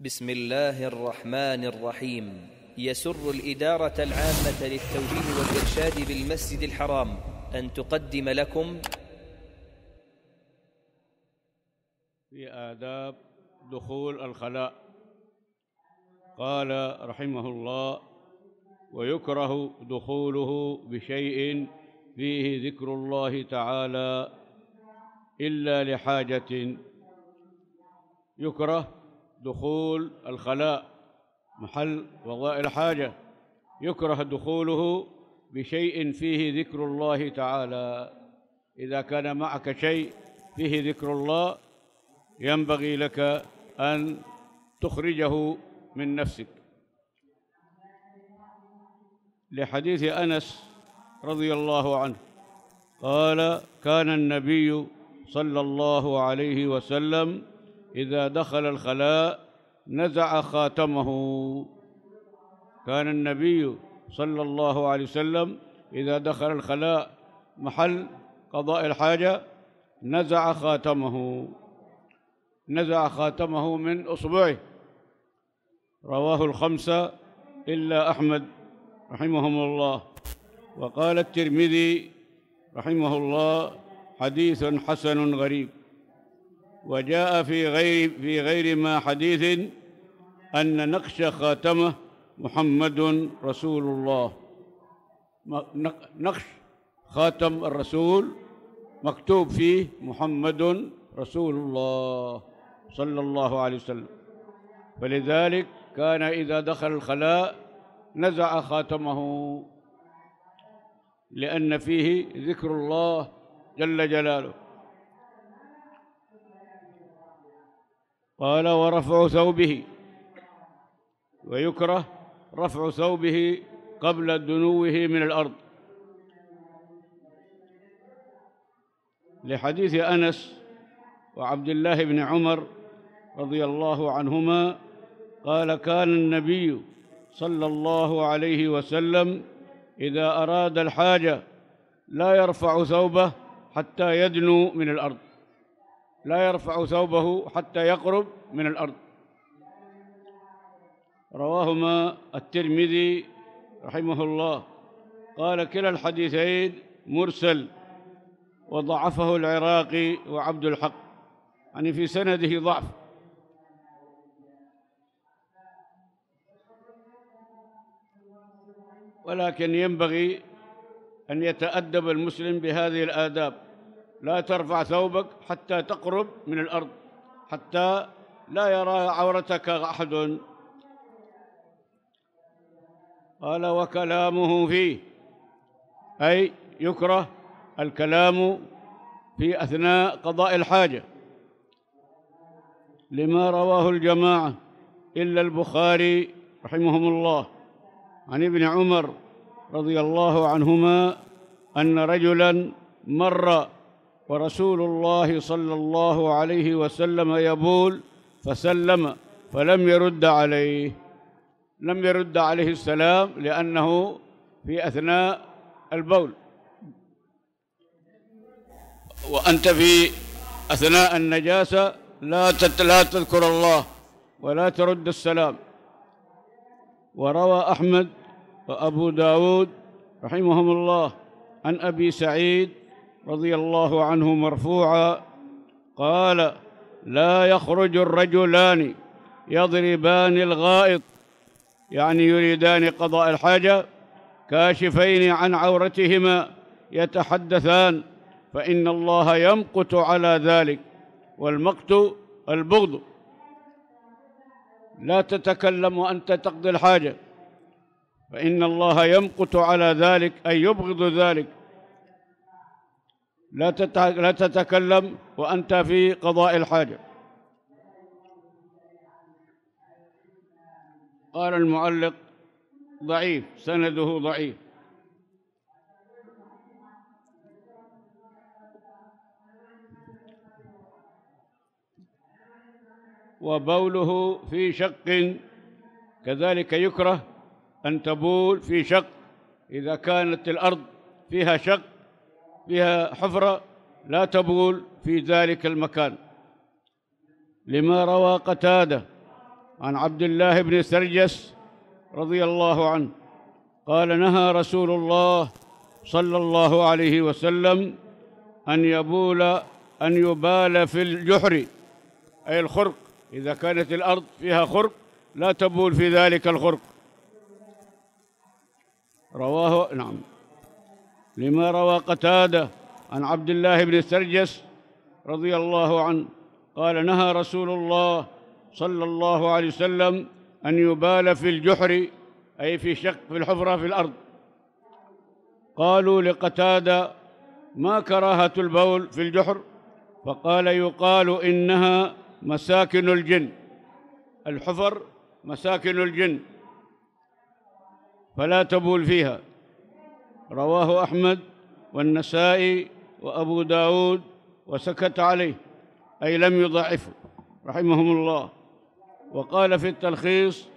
بسم الله الرحمن الرحيم. يسر الإدارة العامة للتوجيه والإرشاد بالمسجد الحرام أن تقدم لكم في آداب دخول الخلاء. قال رحمه الله ويكره دخوله بشيء فيه ذكر الله تعالى إلا لحاجة يكره دخول الخلاء محل وضاء الحاجة. يكره دخوله بشيء فيه ذكر الله تعالى. إذا كان معك شيء فيه ذكر الله ينبغي لك أن تخرجه من نفسك. لحديث أنس رضي الله عنه قال كان النبي صلى الله عليه وسلم إذا دخل الخلاء نزع خاتمه. كان النبي صلى الله عليه وسلم إذا دخل الخلاء محل قضاء الحاجة نزع خاتمه. نزع خاتمه من أصبعه. رواه الخمسة إلا أحمد رحمهم الله. وقال الترمذي رحمه الله حديث حسن غريب. وجاء في غير في غير ما حديث أن نقش خاتمه محمد رسول الله. نقش خاتم الرسول مكتوب فيه محمد رسول الله صلى الله عليه وسلم. فلذلك كان إذا دخل الخلاء نزع خاتمه لأن فيه ذكر الله جل جلاله. قال ورفع ثوبه. ويكره رفع ثوبه قبل دنوه من الأرض. لحديث أنس وعبد الله بن عمر رضي الله عنهما قال كان النبي صلى الله عليه وسلم إذا أراد الحاجة لا يرفع ثوبه حتى يدنو من الأرض. لا يرفع ثوبه حتى يقرب من الأرض. رواهما الترمذي رحمه الله. قال كلا الحديثين مرسل وضعفه العراقي وعبد الحق يعني في سنده ضعف. ولكن ينبغي أن يتأدب المسلم بهذه الآداب. لا ترفع ثوبك حتى تقرب من الأرض حتى لا يرى عورتك أحد. قال وكلامه فيه أي يكره الكلام في أثناء قضاء الحاجة. لما رواه الجماعة إلا البخاري رحمهم الله عن ابن عمر رضي الله عنهما أن رجلا مر ورسول الله صلى الله عليه وسلم يبول فسلم فلم يرد عليه. لم يرد عليه السلام لأنه في أثناء البول. وأنت في أثناء النجاسة لا لا تذكر الله ولا ترد السلام. وروى أحمد وأبو داود رحمهم الله عن أبي سعيد رضي الله عنه مرفوعا قال لا يخرج الرجلان يضربان الغائط يعني يريدان قضاء الحاجة كاشفين عن عورتهما يتحدثان فإن الله يمقت على ذلك والمقت البغض. لا تتكلم وأنت تقضي الحاجة فإن الله يمقت على ذلك أي يبغض ذلك. لا لا تتكلم وأنت في قضاء الحاجة. قال المعلق ضعيف سنده ضعيف. وبوله في شق كذلك يكره أن تبول في شق. إذا كانت الأرض فيها شق فيها حفرة لا تبول في ذلك المكان. لما روى قتادة عن عبد الله بن سرجس رضي الله عنه قال نهى رسول الله صلى الله عليه وسلم أن يبول أن يبال في الجحر أي الخرق. إذا كانت الأرض فيها خرق لا تبول في ذلك الخرق. رواه نعم. لما روى قتادة عن عبد الله بن سرجس رضي الله عنه قال نهى رسول الله صلى الله عليه وسلم أن يبال في الجحر أي في شق في الحفرة في الأرض. قالوا لقتادة ما كراهة البول في الجحر؟ فقال يقال إنها مساكن الجن. الحفر مساكن الجن. فلا تبول فيها. رواه أحمد والنسائي وأبو داود وسكت عليه أي لم يضعفه رحمهم الله. وقال في التلخيص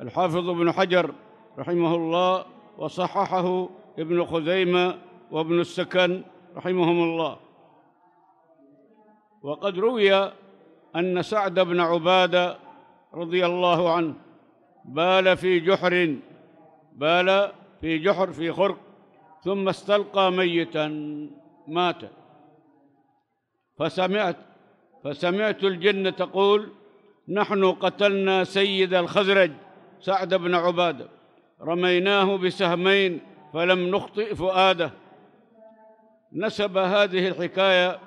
الحافظ ابن حجر رحمه الله وصححه ابن خزيمة وابن السكن رحمهم الله. وقد روي أن سعد بن عبادة رضي الله عنه بال في جحر بال في جحر في خرق ثم استلقى ميتا مات. فسمعت فسمعت الجن تقول نحن قتلنا سيد الخزرج سعد بن عبادة رميناه بسهمين فلم نخطئ فؤاده. نسب هذه الحكاية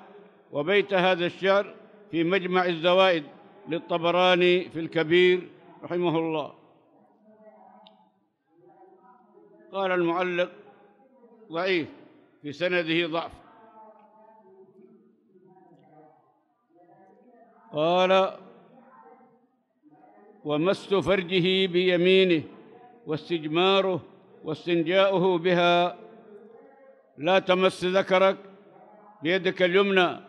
وبيت هذا الشعر في مجمع الزوائد للطبراني في الكبير رحمه الله. قال المعلق ضعيف في سنده ضعف. قال ومس فرجه بيمينه واستجماره واستنجاؤه بها. لا تمس ذكرك بيدك اليمنى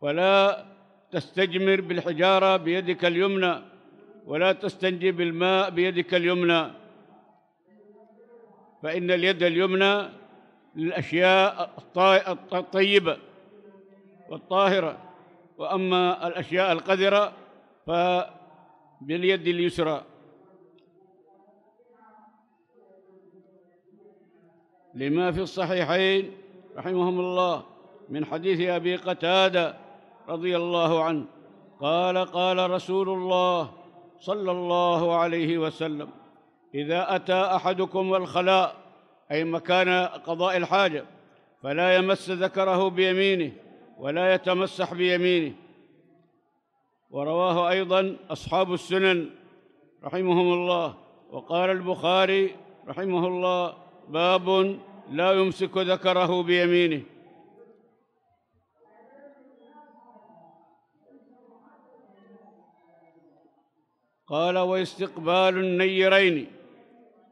ولا تستجمر بالحجارة بيدك اليمنى ولا تستنجي بالماء بيدك اليمنى. فإن اليد اليمنى للأشياء الطيبة والطاهرة وأما الأشياء القذرة فباليد اليسرى. لما في الصحيحين رحمهم الله من حديث أبي قتادة رضي الله عنه قال قال رسول الله صلى الله عليه وسلم إذا أتى أحدكم الخلاء أي مكان قضاء الحاجة فلا يمس ذكره بيمينه ولا يتمسح بيمينه. ورواه أيضا أصحاب السنن رحمهم الله وقال البخاري رحمه الله باب لا يمسك ذكره بيمينه. قال واستقبال النيرين.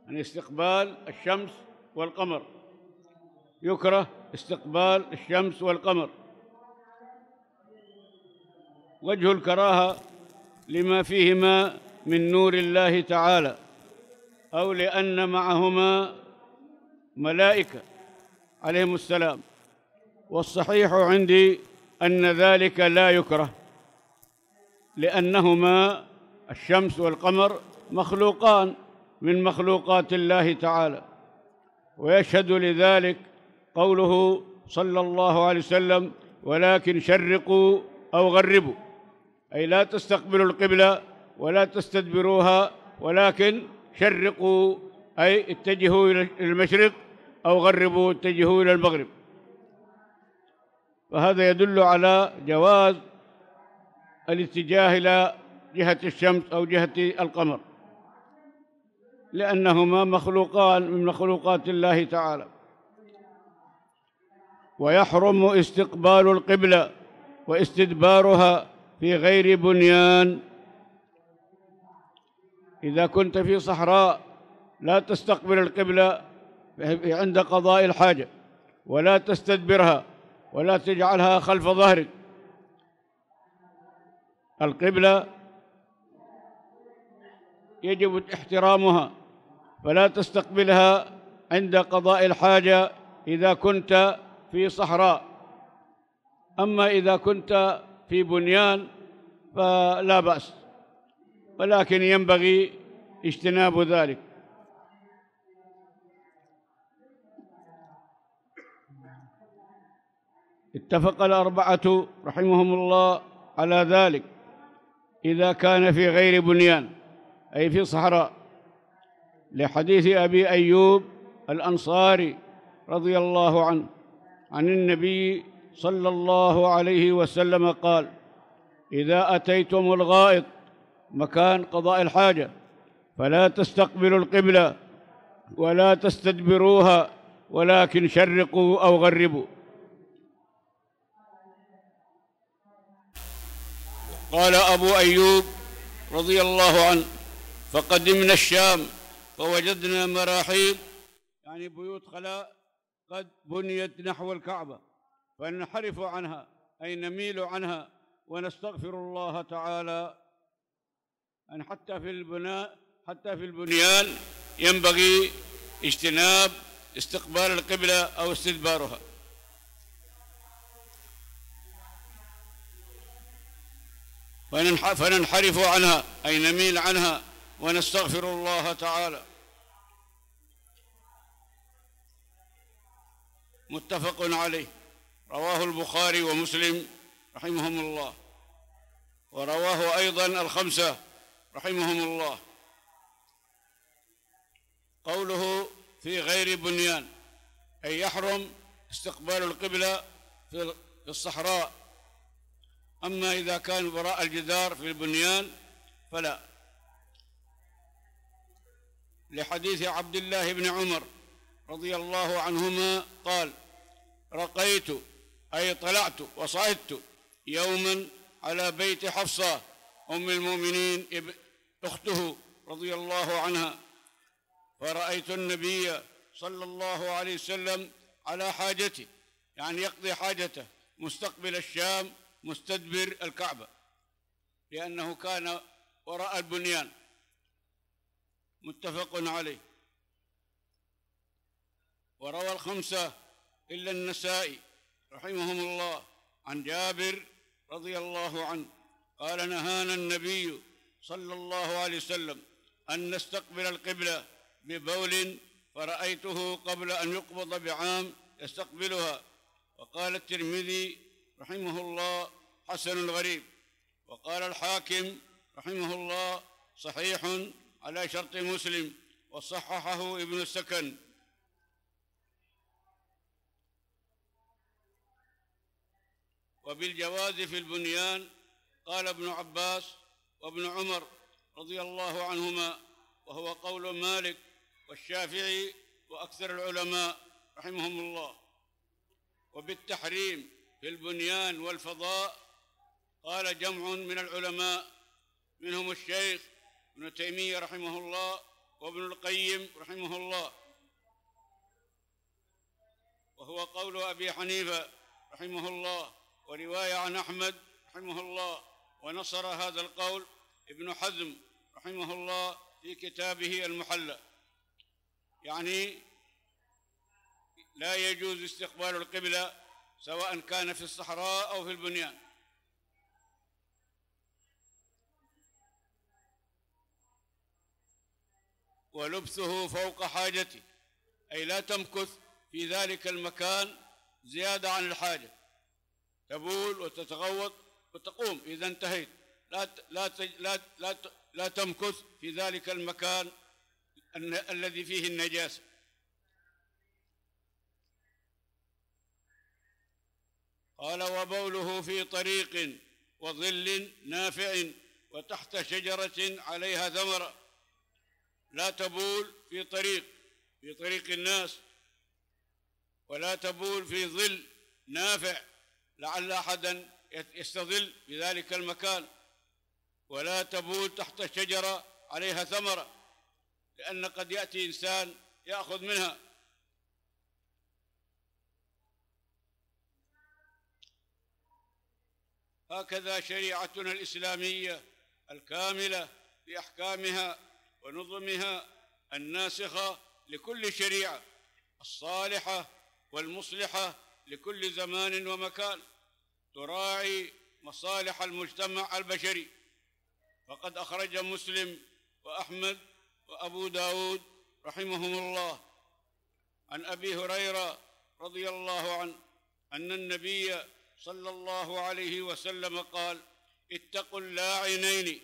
يعني استقبال الشمس والقمر. يكره استقبال الشمس والقمر. وجه الكراهة لما فيهما من نور الله تعالى أو لأن معهما ملائكة عليهم السلام. والصحيح عندي أن ذلك لا يكره لأنهما الشمس والقمر مخلوقان. من مخلوقات الله تعالى. ويشهد لذلك قوله صلى الله عليه وسلم ولكن شرقوا أو غربوا أي لا تستقبلوا القبلة ولا تستدبروها ولكن شرقوا أي اتجهوا إلى المشرق أو غربوا اتجهوا إلى المغرب. فهذا يدل على جواز الاتجاه إلى جهة الشمس أو جهة القمر. لأنهما مخلوقان من مخلوقات الله تعالى. ويحرم استقبال القبلة واستدبارها في غير بنيان. إذا كنت في صحراء لا تستقبل القبلة عند قضاء الحاجة ولا تستدبرها ولا تجعلها خلف ظهرك. القبلة يجب احترامها. فلا تستقبلها عند قضاء الحاجة إذا كنت في صحراء. أما إذا كنت في بنيان فلا بأس ولكن ينبغي اجتناب ذلك. اتفق الأربعة رحمهم الله على ذلك إذا كان في غير بنيان أي في صحراء. لحديث أبي أيوب الأنصاري رضي الله عنه عن النبي صلى الله عليه وسلم قال إذا أتيتم الغائط مكان قضاء الحاجة فلا تستقبلوا القبلة ولا تستدبروها ولكن شرقوا أو غربوا. قال أبو أيوب رضي الله عنه فقدمنا الشام فوجدنا مراحيض يعني بيوت خلاء قد بنيت نحو الكعبة فننحرف عنها أي نميل عنها ونستغفر الله تعالى. أن حتى في البناء حتى في البنيان ينبغي اجتناب استقبال القبلة أو استدبارها. فننحرف عنها أي نميل عنها ونستغفر الله تعالى. متفق عليه. رواه البخاري ومسلم رحمهم الله. ورواه أيضا الخمسة رحمهم الله. قوله في غير بنيان أي يحرم استقبال القبلة في الصحراء. أما إذا كان وراء الجدار في البنيان فلا. لحديث عبد الله بن عمر رضي الله عنهما قال رقيت أي طلعت وصعدت يوما على بيت حفصة أم المؤمنين أخته رضي الله عنها. فرأيت النبي صلى الله عليه وسلم على حاجته يعني يقضي حاجته مستقبل الشام مستدبر الكعبة لأنه كان وراء البنيان. متفق عليه. وروى الخمسة إلا النسائي رحمهم الله. عن جابر رضي الله عنه قال نهانا النبي صلى الله عليه وسلم أن نستقبل القبلة ببول فرأيته قبل أن يقبض بعام يستقبلها. وقال الترمذي رحمه الله حسن غريب وقال الحاكم رحمه الله صحيح على شرط مسلم. وصححه ابن السكن. وبالجواز في البنيان قال ابن عباس وابن عمر رضي الله عنهما وهو قول مالك والشافعي وأكثر العلماء رحمهم الله. وبالتحريم في البنيان والفضاء قال جمع من العلماء منهم الشيخ ابن تيمية رحمه الله وابن القيم رحمه الله. وهو قول أبي حنيفة رحمه الله. ورواية عن أحمد رحمه الله ونصر هذا القول ابن حزم رحمه الله في كتابه المحلى. يعني لا يجوز استقبال القبلة سواء كان في الصحراء أو في البنيان. ولبثه فوق حاجته أي لا تمكث في ذلك المكان زيادة عن الحاجة. تبول وتتغوط وتقوم. إذا انتهيت. لا لا لا لا, لا تمكث في ذلك المكان الذي فيه النجاسة. قال وبوله في طريق وظل نافع وتحت شجرة عليها ثمرة. لا تبول في طريق في طريق الناس. ولا تبول في ظل نافع لعل أحدا يستظل في ذلك المكان. ولا تبول تحت شجره عليها ثمرة لأن قد يأتي إنسان يأخذ منها. هكذا شريعتنا الإسلامية الكاملة باحكامها ونظمها الناسخة لكل شريعة الصالحة والمصلحة لكل زمان ومكان. تراعي مصالح المجتمع البشري. فقد أخرج مسلم وأحمد وأبو داود رحمهم الله عن أبي هريرة رضي الله عنه أن النبي صلى الله عليه وسلم قال اتقوا اللاعنين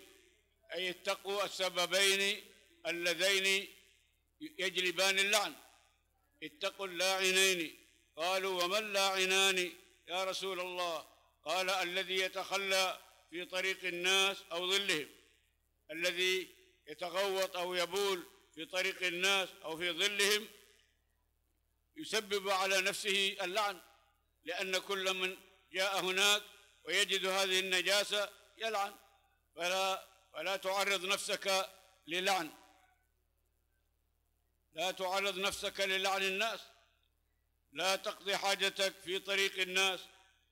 أي اتقوا السببين اللذين يجلبان اللعن. اتقوا اللاعنين. قالوا وما اللاعنان يا رسول الله؟ قال الذي يتخلى في طريق الناس أو ظلهم. الذي يتغوط أو يبول في طريق الناس أو في ظلهم يسبب على نفسه اللعن لأن كل من جاء هناك ويجد هذه النجاسة يلعن. فلا فلا تعرض نفسك للعن. لا تعرض نفسك للعن الناس. لا تقضي حاجتك في طريق الناس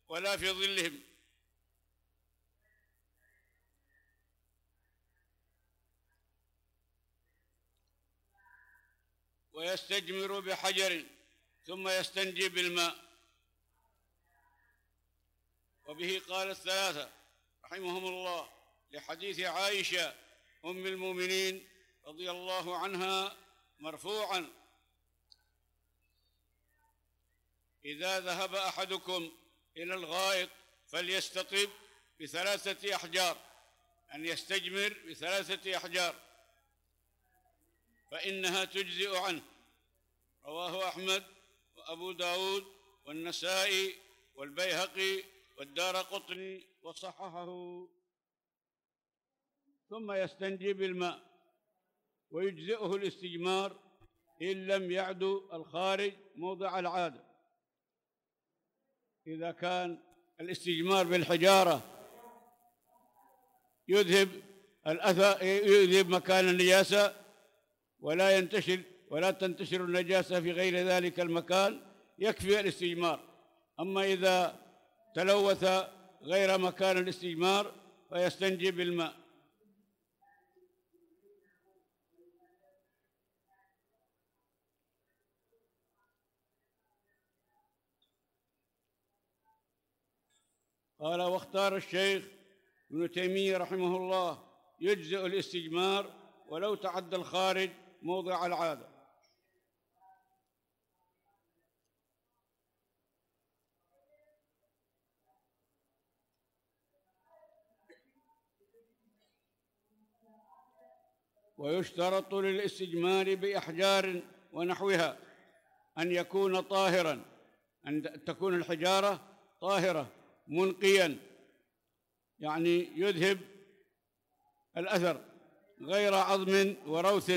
ولا في ظلهم. ويستجمر بحجر ثم يستنجي بالماء. وبه قال الثلاثة رحمهم الله لحديث عائشة أم المؤمنين رضي الله عنها مرفوعا. إذا ذهب أحدكم إلى الغائط فليستطب بثلاثة أحجار أن يستجمر بثلاثة أحجار. فإنها تجزئ عنه. رواه أحمد وأبو داود والنسائي والبيهقي والدار قطني وصححه. ثم يستنجي بالماء ويجزئه الاستجمار إن لم يعد الخارج موضع العادة. إذا كان الاستجمار بالحجارة يذهب الأثر يذهب مكان النجاسة ولا ينتشر ولا تنتشر النجاسة في غير ذلك المكان يكفي الاستجمار. أما إذا تلوث غير مكان الاستجمار فيستنجي بالماء. قال واختار الشيخ ابن تيمية رحمه الله يجزئ الاستجمار ولو تعدى الخارج موضع العادة. ويشترط للاستجمار بأحجار ونحوها أن يكون طاهرا أن تكون الحجارة طاهرة. منقيا يعني يذهب الأثر غير عظم وروث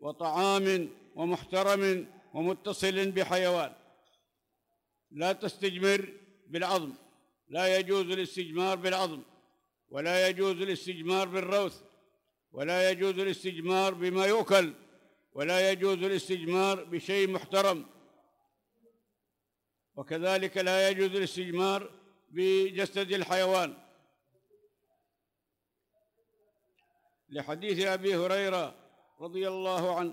وطعام ومحترم ومتصل بحيوان. لا تستجمر بالعظم لا يجوز الاستجمار بالعظم ولا يجوز الاستجمار بالروث ولا يجوز الاستجمار بما يؤكل ولا يجوز الاستجمار بشيء محترم. وكذلك لا يجوز الاستجمار بجسد الحيوان. لحديث أبي هريرة رضي الله عنه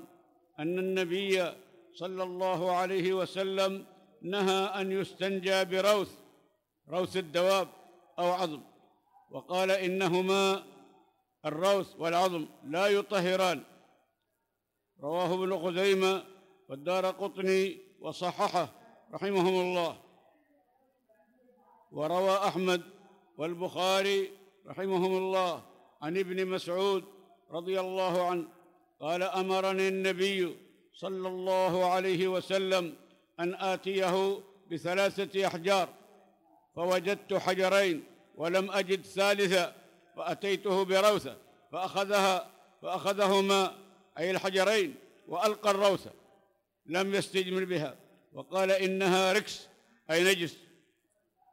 أن النبي صلى الله عليه وسلم نهى أن يستنجى بروث روث الدواب أو عظم. وقال إنهما الروث والعظم لا يطهران. رواه ابن خزيمة والدار قطني وصححه رحمهم الله. وروى أحمد والبخاري رحمهم الله عن ابن مسعود رضي الله عنه قال أمرني النبي صلى الله عليه وسلم أن آتيه بثلاثة أحجار فوجدت حجرين ولم أجد ثالثا فأتيته بروثة فأخذها فأخذهما أي الحجرين وألقى الروثة لم يستجمل بها وقال إنها ركس أي نجس.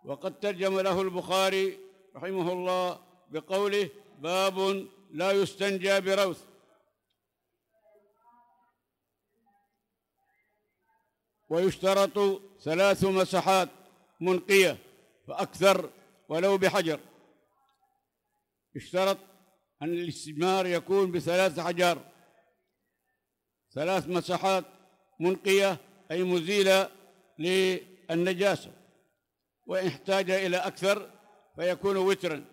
وقد ترجم له البخاري رحمه الله بقوله باب لا يستنجى بروث. ويشترط ثلاث مسحات منقية فأكثر ولو بحجر. يشترط أن الاستجمار يكون بثلاث حجار. ثلاث مسحات منقية أي مزيلة للنجاسة. وإن احتاج إلى أكثر فيكون وترا.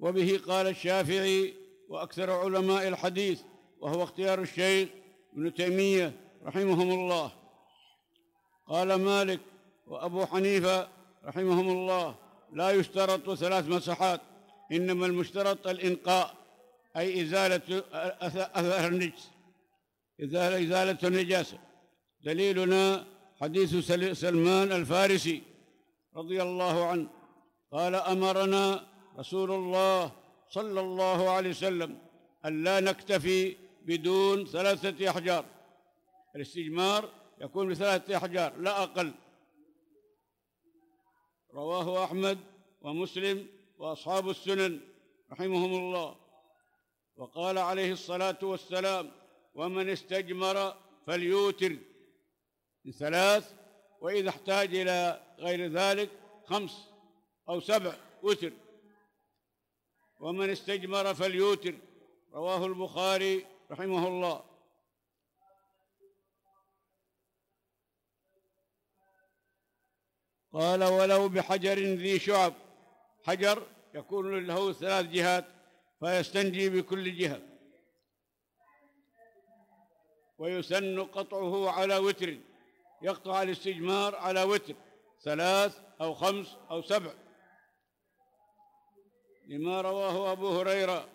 وبه قال الشافعي وأكثر علماء الحديث وهو اختيار الشيخ ابن تيمية رحمهم الله. قال مالك وأبو حنيفة رحمهم الله لا يشترط ثلاث مسحات إنما المشترط الإنقاء أي إزالة أثر النجس. ازاله إزالة النجاسة. دليلنا حديث سلمان الفارسي رضي الله عنه. قال أمرنا رسول الله صلى الله عليه وسلم أن لا نكتفي بدون ثلاثة أحجار. الاستجمار يكون بثلاثة أحجار لا أقل. رواه أحمد ومسلم وأصحاب السنن رحمهم الله. وقال عليه الصلاة والسلام ومن استجمر فليوتر. بثلاث وإذا احتاج إلى غير ذلك خمس أو سبع وتر. ومن استجمر فليوتر رواه البخاري رحمه الله. قال ولو بحجر ذي شعب حجر يكون له ثلاث جهات فيستنجي بكل جهة. ويسن قطعه على وتر. يقطع الاستجمار على وتر ثلاث أو خمس أو سبع. لما رواه أبو هريرة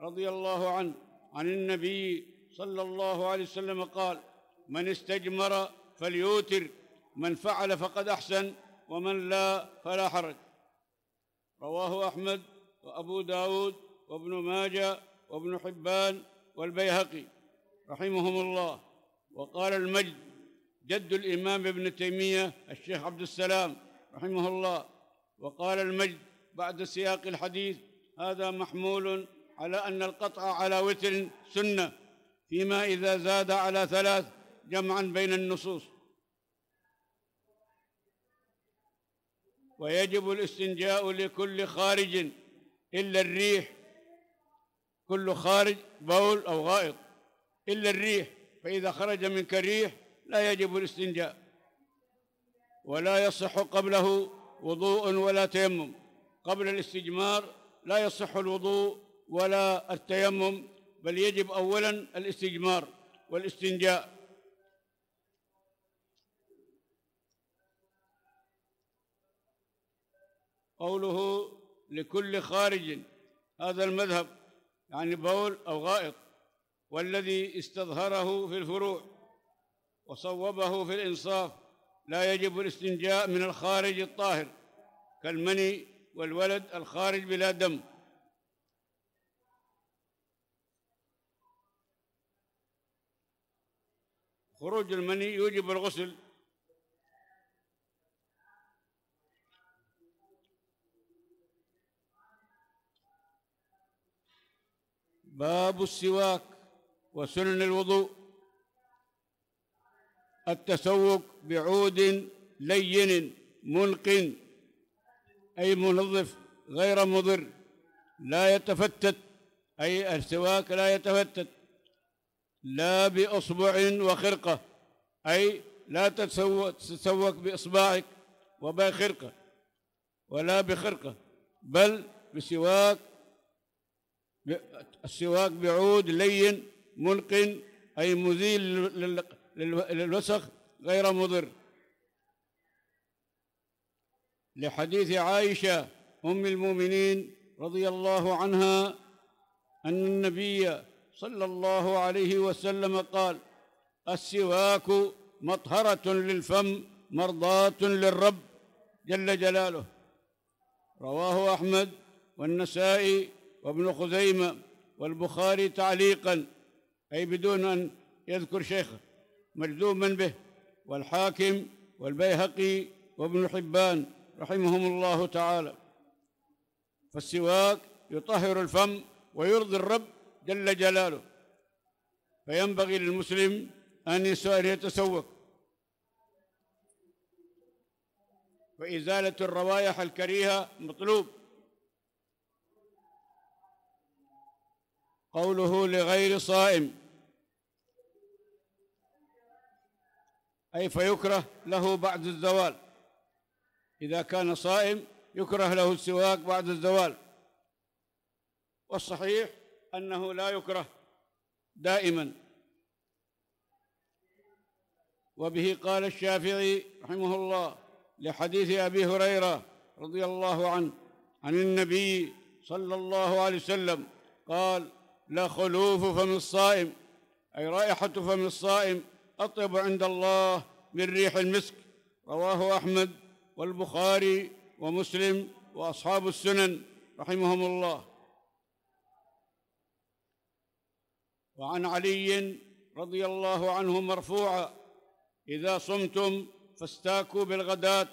رضي الله عنه عن النبي صلى الله عليه وسلم قال من استجمر فليوتر من فعل فقد أحسن ومن لا فلا حرج. رواه أحمد وأبو داود وابن ماجة وابن حبان والبيهقي رحمهم الله. وقال المجد جد الإمام ابن تيمية الشيخ عبد السلام رحمه الله وقال المجد بعد سياق الحديث هذا محمول على أن القطع على وتر سنة فيما إذا زاد على ثلاث جمعا بين النصوص. ويجب الاستنجاء لكل خارج إلا الريح كل خارج بول أو غائط إلا الريح فإذا خرج منك ريح لا يجب الاستنجاء ولا يصح قبله وضوء ولا تيمم. قبل الاستجمار لا يصح الوضوء ولا التيمم بل يجب اولا الاستجمار والاستنجاء. قوله لكل خارج هذا المذهب يعني بول أو غائط والذي استظهره في الفروع. وصوبه في الإنصاف لا يجب الاستنجاء من الخارج الطاهر كالمني والولد الخارج بلا دم. خروج المني يوجب الغسل. باب السواك وسنن الوضوء. التسوق بعود لين منق أي منظف غير مضر لا يتفتت أي السواك لا يتفتت لا بأصبع وخرقة أي لا تتسوق بإصبعك وبخرقة ولا بخرقة بل بسواك السواك بعود لين منقن أي مزيل للوسخ غير مضر. لحديث عائشة أم المؤمنين رضي الله عنها أن النبي صلى الله عليه وسلم قال السواك مطهرة للفم مرضاة للرب جل جلاله. رواه أحمد والنسائي وابن خزيمة والبخاري تعليقا أي بدون أن يذكر شيخه. مجذوما به والحاكم والبيهقي وابن حبان رحمهم الله تعالى. فالسواك يطهر الفم ويرضي الرب جل جلاله. فينبغي للمسلم أن يتسوق. فإزالة الروائح الكريهة مطلوب. قوله لغير صائم. أي فيكره له بعد الزوال. إذا كان صائم يكره له السواك بعد الزوال. والصحيح أنه لا يكره دائما. وبه قال الشافعي رحمه الله لحديث أبي هريرة رضي الله عنه عن النبي صلى الله عليه وسلم قال لا خلوف فم الصائم. أي رائحة فم الصائم أطيب عند الله من ريح المسك. رواه أحمد والبخاري ومسلم وأصحاب السنن رحمهم الله. وعن علي رضي الله عنه مرفوعا إذا صمتم فاستاكوا بالغداة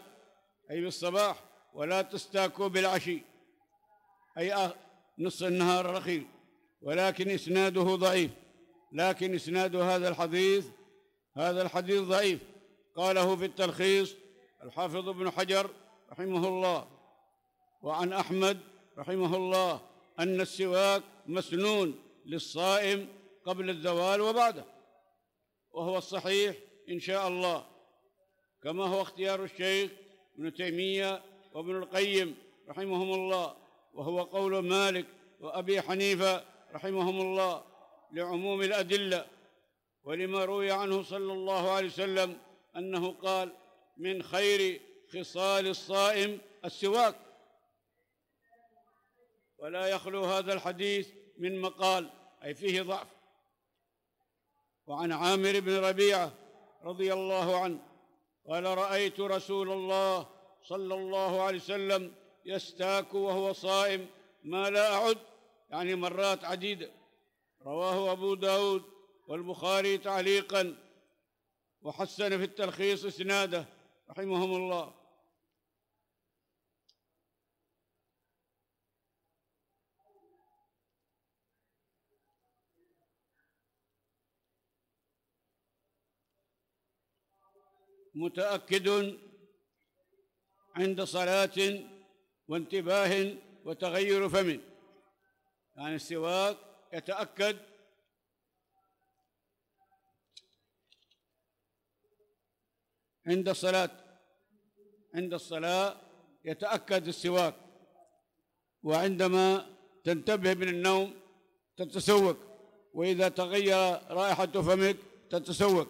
أي بالصباح ولا تستاكوا بالعشي أي نصف النهار الأخير ولكن إسناده ضعيف لكن إسناد هذا الحديث هذا الحديث ضعيف. قاله في التلخيص الحافظ ابن حجر رحمه الله. وعن أحمد رحمه الله أن السواك مسنون للصائم قبل الزوال وبعده. وهو الصحيح إن شاء الله. كما هو اختيار الشيخ ابن تيمية وابن القيم رحمهم الله. وهو قول مالك وأبي حنيفة رحمهم الله لعموم الأدلة. ولما روي عنه صلى الله عليه وسلم أنه قال من خير خصال الصائم السواك. ولا يخلو هذا الحديث من مقال أي فيه ضعف. وعن عامر بن ربيعة رضي الله عنه قال رأيت رسول الله صلى الله عليه وسلم يستاك وهو صائم ما لا أعد يعني مرات عديدة. رواه أبو داود والبخاري تعليقا وحسن في التلخيص إسناده رحمهم الله. متأكد عند صلاة وانتباه وتغير فم يعني السواك يتأكد عند الصلاة. عند الصلاة يتأكد السواك. وعندما تنتبه من النوم تتسوق وإذا تغير رائحة فمك تتسوق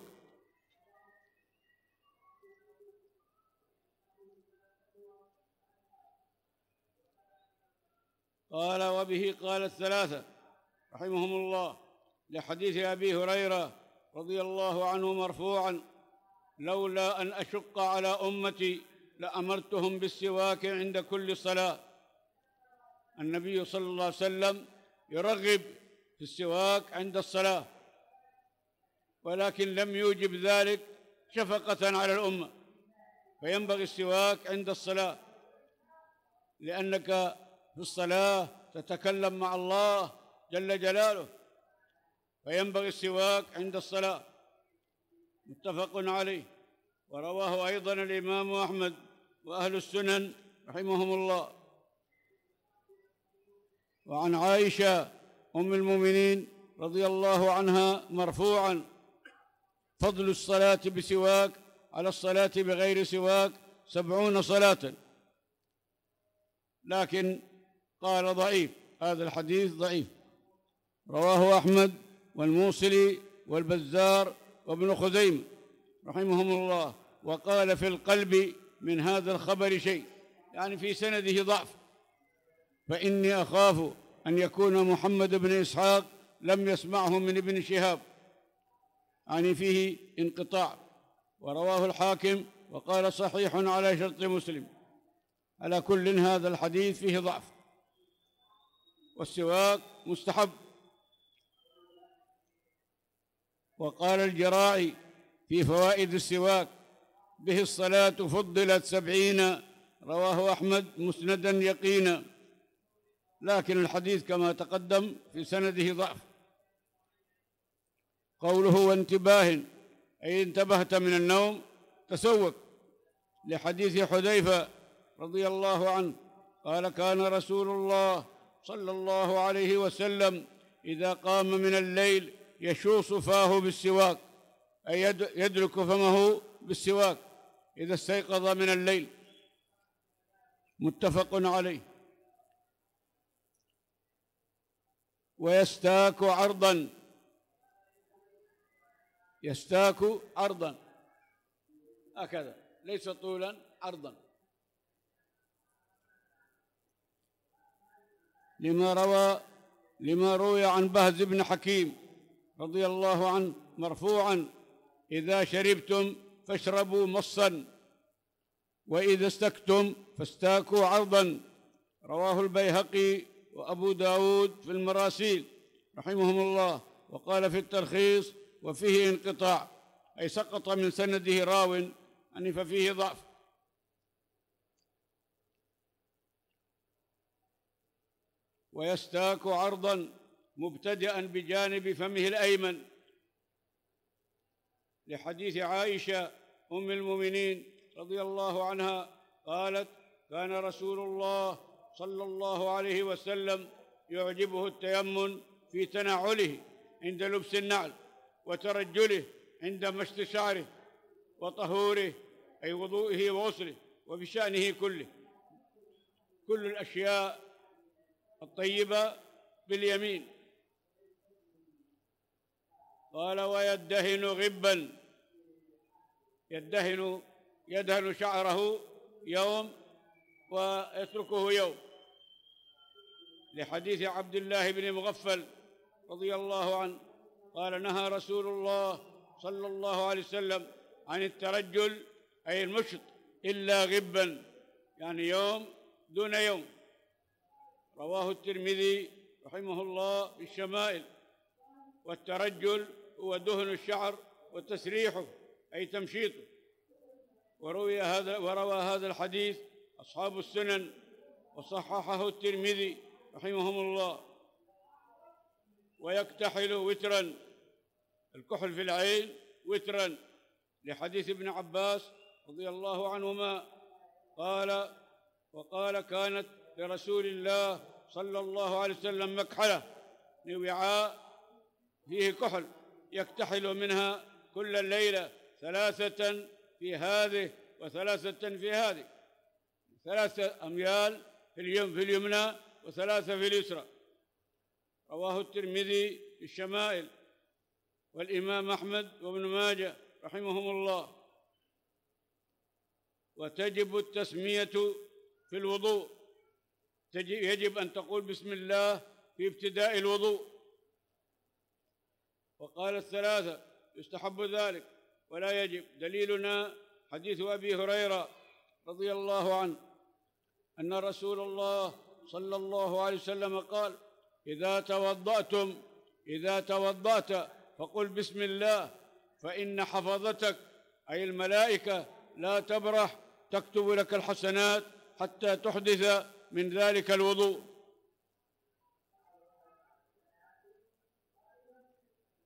قال وبه قال الثلاثة رحمهم الله لحديث أبي هريرة رضي الله عنه مرفوعا لولا أن أشق على أمتي لأمرتهم بالسواك عند كل صلاة. النبي صلى الله عليه وسلم يرغب في السواك عند الصلاة ولكن لم يوجب ذلك شفقة على الأمة فينبغي السواك عند الصلاة لأنك في الصلاة تتكلم مع الله جل جلاله فينبغي السواك عند الصلاة. متفق عليه. ورواه أيضا الإمام أحمد وأهل السنن رحمهم الله. وعن عائشة أم المؤمنين رضي الله عنها مرفوعا فضل الصلاة بسواك على الصلاة بغير سواك سبعون صلاة. لكن قال ضعيف هذا الحديث ضعيف. رواه أحمد والموصلي والبزار وابن خزيمة رحمهم الله. وقال في القلب من هذا الخبر شيء يعني في سنده ضعف. فإني أخاف أن يكون محمد بن إسحاق لم يسمعه من ابن شهاب. يعني فيه انقطاع. ورواه الحاكم وقال صحيح على شرط مسلم. على كل هذا الحديث فيه ضعف. والسواك مستحب. وقال الجراعي في فوائد السواك به الصلاة فضلت سبعين رواه أحمد مسندا يقينا. لكن الحديث كما تقدم في سنده ضعف. قوله وانتباه أي انتبهت من النوم تسوق. لحديث حذيفة رضي الله عنه قال كان رسول الله صلى الله عليه وسلم إذا قام من الليل يشوص فاه بالسواك أي يدرك فمه بالسواك. إذا استيقظ من الليل. متفق عليه. ويستاك عرضا. يستاك عرضا. هكذا. ليس طولا عرضا. لما روى لما روي عن بهز بن حكيم رضي الله عنه مرفوعا إذا شربتم فاشربوا مصا وإذا استكتم فاستاكوا عرضا. رواه البيهقي وأبو داود في المراسيل رحمهم الله وقال في الترخيص وفيه انقطاع. أي سقط من سنده راو يعني ففيه ضعف. ويستاك عرضا مبتدئا بجانب فمه الأيمن. لحديث عائشة أم المؤمنين رضي الله عنها قالت كان رسول الله صلى الله عليه وسلم يعجبه التيمن في تنعله عند لبس النعل وترجله عند مشط شعره وطهوره أي وضوئه وغسله وبشأنه كله. كل الأشياء الطيبة باليمين. قال ويدهن غبا يدهن يدهن شعره يوم ويتركه يوم. لحديث عبد الله بن مغفل رضي الله عنه قال نهى رسول الله صلى الله عليه وسلم عن الترجل أي المشط إلا غبا يعني يوم دون يوم. رواه الترمذي رحمه الله في الشمائل والترجل هو دهن الشعر وتسريحه. أي تمشيطه وروي هذا وروى هذا الحديث أصحاب السنن وصححه الترمذي رحمهم الله. ويكتحل وترا الكحل في العين وترا لحديث ابن عباس رضي الله عنهما. قال وقال كانت لرسول الله صلى الله عليه وسلم مكحلة لوعاء فيه كحل يكتحل منها كل الليلة. ثلاثة في هذه وثلاثة في هذه. ثلاثة أميال في اليوم في اليمنى وثلاثة في اليسرى. رواه الترمذي في الشمائل. والإمام أحمد وابن ماجه رحمهم الله. وتجب التسمية في الوضوء. يجب أن تقول بسم الله في ابتداء الوضوء. وقال الثلاثة يستحب ذلك. ولا يجب. دليلنا حديث أبي هريرة رضي الله عنه أن رسول الله صلى الله عليه وسلم قال إذا توضأتم إذا توضأت فقل بسم الله فإن حفظتك أي الملائكة لا تبرح تكتب لك الحسنات حتى تحدث من ذلك الوضوء.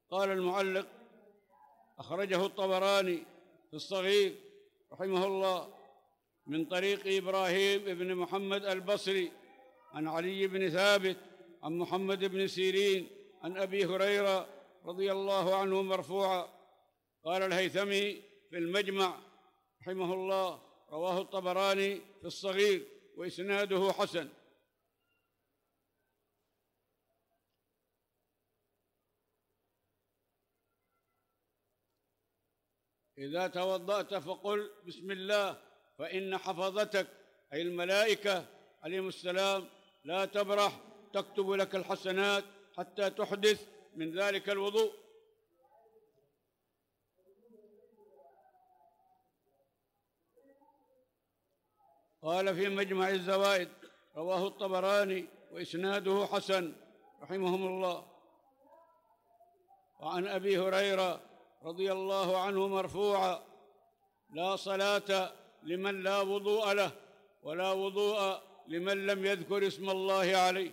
قال المعلق أخرجه الطبراني في الصغير رحمه الله من طريق إبراهيم بن محمد البصري عن علي بن ثابت عن محمد بن سيرين عن أبي هريرة رضي الله عنه مرفوعا. قال الهيثمي في المجمع رحمه الله رواه الطبراني في الصغير وإسناده حسن. إذا توضأت فقل بسم الله فإن حفظتك أي الملائكة عليهم السلام لا تبرح تكتب لك الحسنات حتى تحدث من ذلك الوضوء. قال في مجمع الزوائد رواه الطبراني وإسناده حسن رحمهم الله. وعن أبي هريرة رضي الله عنه مرفوعا لا صلاة لمن لا وضوء له ولا وضوء لمن لم يذكر اسم الله عليه.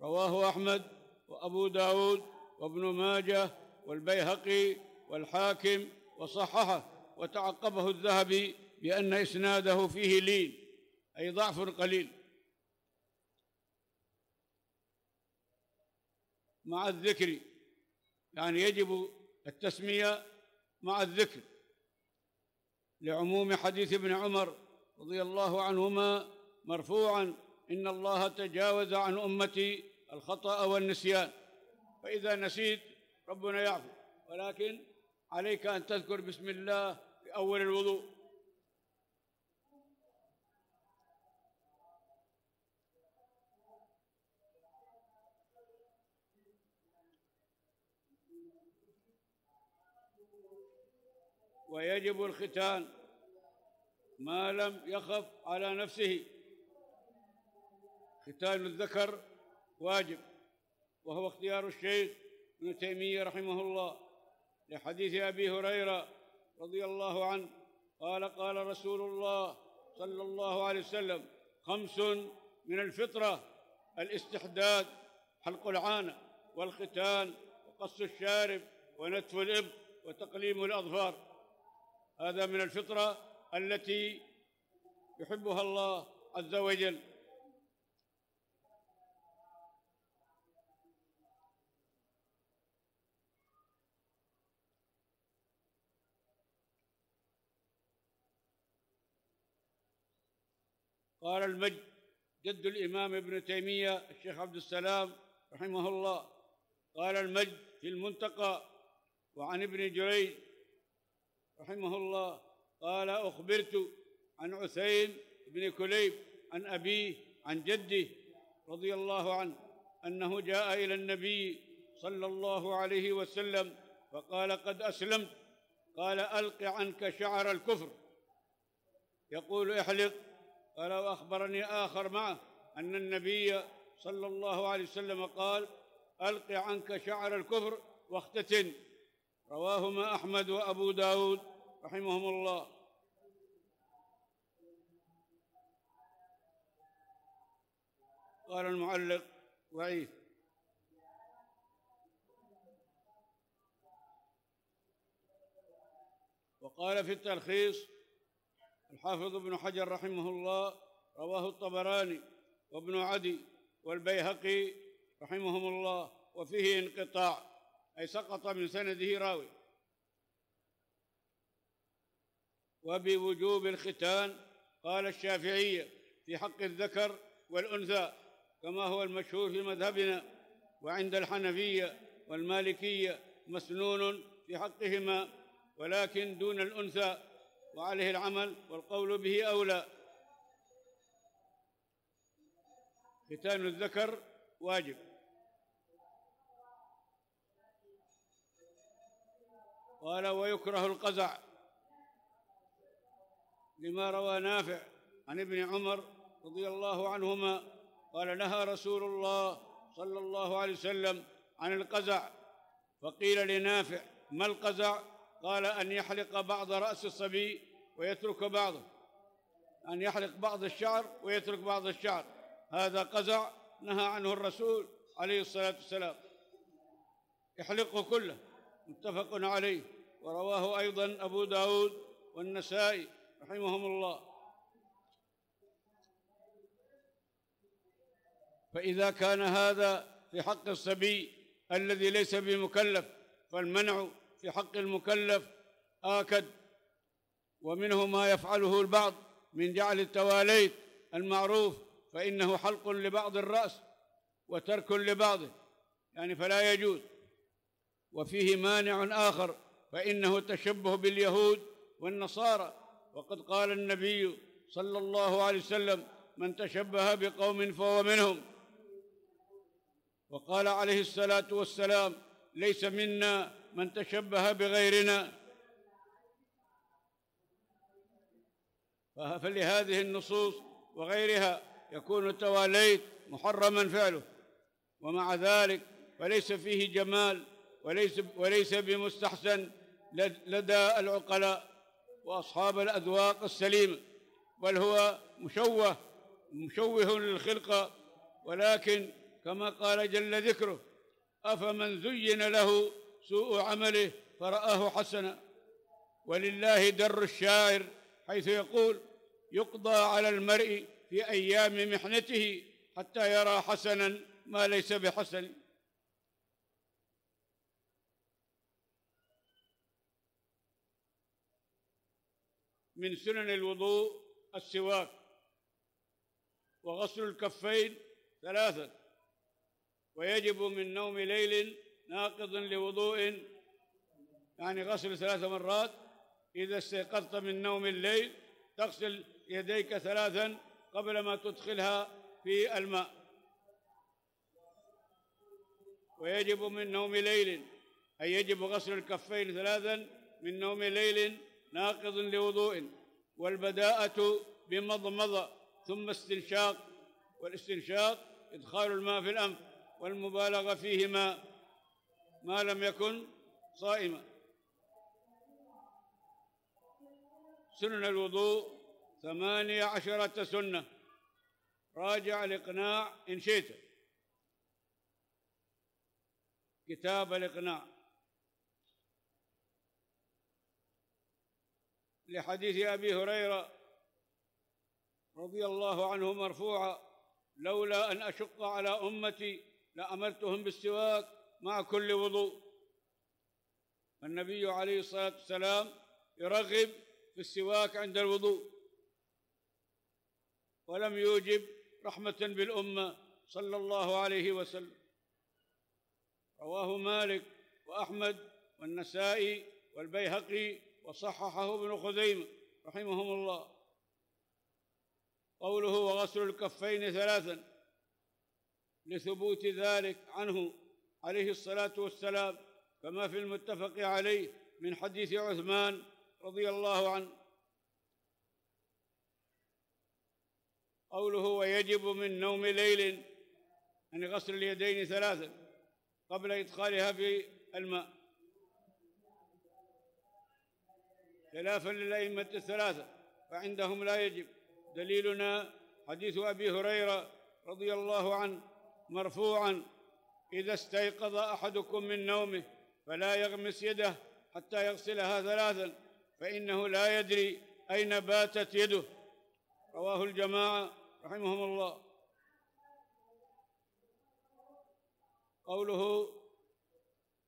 رواه أحمد وأبو داود وابن ماجه والبيهقي والحاكم وصححه وتعقبه الذهبي بأن إسناده فيه لين أي ضعف قليل. مع الذكر يعني يجب التسمية مع الذكر لعموم حديث ابن عمر رضي الله عنهما مرفوعا إن الله تجاوز عن أمتي الخطأ والنسيان. فإذا نسيت ربنا يعفو. ولكن عليك أن تذكر بسم الله في أول الوضوء. ويجب الختان ما لم يخف على نفسه. ختان الذكر واجب وهو اختيار الشيخ ابن تيمية رحمه الله. لحديث أبي هريرة رضي الله عنه قال قال رسول الله صلى الله عليه وسلم خمس من الفطرة الاستحداد حلق العانة والختان وقص الشارب ونتف الابط وتقليم الأظفار. هذا من الفطرة التي يحبها الله عز وجل. قال المجد جد الإمام ابن تيمية الشيخ عبد السلام رحمه الله. قال المجد في المنتقى وعن ابن جريج رحمه الله قال أخبرت عن عثيم بن كليب عن أبيه عن جده رضي الله عنه أنه جاء إلى النبي صلى الله عليه وسلم فقال قد أسلمت. قال ألق عنك شعر الكفر. يقول احلق. قال وأخبرني آخر معه أن النبي صلى الله عليه وسلم قال ألق عنك شعر الكفر واختتن. رواهما أحمد وأبو داود رحمهم الله. قال المعلق ضعيف. وقال في التلخيص الحافظ ابن حجر رحمه الله رواه الطبراني وابن عدي والبيهقي رحمهم الله وفيه انقطاع. أي سقط من سنده راوي. وبوجوب الختان قال الشافعية في حق الذكر والأنثى كما هو المشهور في مذهبنا وعند الحنفية والمالكية مسنون في حقهما ولكن دون الأنثى وعليه العمل والقول به أولى. ختان الذكر واجب. قال ويكره القزع. لما روى نافع عن ابن عمر رضي الله عنهما قال نهى رسول الله صلى الله عليه وسلم عن القزع. فقيل لنافع ما القزع؟ قال أن يحلق بعض رأس الصبي ويترك بعضه. أن يحلق بعض الشعر ويترك بعض الشعر. هذا قزع نهى عنه الرسول عليه الصلاة والسلام. يحلقه كله. متفق عليه. ورواه أيضا أبو داود والنسائي رحمهم الله. فإذا كان هذا في حق الصبي الذي ليس بمكلف فالمنع في حق المكلف آكد ومنه ما يفعله البعض من جعل التواليت المعروف فإنه حلق لبعض الرأس وترك لبعضه يعني فلا يجوز. وفيه مانع آخر فإنه تشبه باليهود والنصارى. وقد قال النبي صلى الله عليه وسلم من تشبه بقوم فهو منهم. وقال عليه الصلاة والسلام ليس منا من تشبه بغيرنا. فلهذه النصوص وغيرها يكون التواليت محرما فعله. ومع ذلك فليس فيه جمال وليس وليس بمستحسن لدى العقلاء وأصحاب الأذواق السليمه بل هو مشوه مشوه للخلقه ولكن كما قال جل ذكره أفمن زين له سوء عمله فرآه حسنا. ولله در الشاعر حيث يقول يقضى على المرء في أيام محنته حتى يرى حسنا ما ليس بحسن. من سنن الوضوء السواك وغسل الكفين ثلاثة ويجب من نوم ليل ناقض لوضوء يعني غسل ثلاث مرات. إذا استيقظت من نوم الليل تغسل يديك ثلاثا قبل ما تدخلها في الماء. ويجب من نوم ليل أي يجب غسل الكفين ثلاثا من نوم ليل ناقض لوضوء والبداءة بمضمضة ثم استنشاق والاستنشاق إدخال الماء في الأنف والمبالغة فيهما ما لم يكن صائما. سنن الوضوء ثمانية عشرة سنة. راجع الإقناع إن شئت. كتاب الإقناع. لحديث أبي هريرة رضي الله عنه مرفوعا لولا أن أشق على أمتي لأمرتهم بالسواك مع كل وضوء. النبي عليه الصلاة والسلام يرغب في السواك عند الوضوء. ولم يوجب رحمة بالأمة صلى الله عليه وسلم. رواه مالك وأحمد والنسائي والبيهقي وصححه ابن خزيمة رحمهم الله. قوله وغسل الكفين ثلاثا لثبوت ذلك عنه عليه الصلاة والسلام كما في المتفق عليه من حديث عثمان رضي الله عنه. قوله ويجب من نوم ليل أن غسل اليدين ثلاثا قبل إدخالها في الماء. خلافا للأئمة الثلاثة فعندهم لا يجب. دليلنا حديث أبي هريرة رضي الله عنه مرفوعا إذا استيقظ أحدكم من نومه فلا يغمس يده حتى يغسلها ثلاثا فإنه لا يدري أين باتت يده. رواه الجماعة رحمهم الله. قوله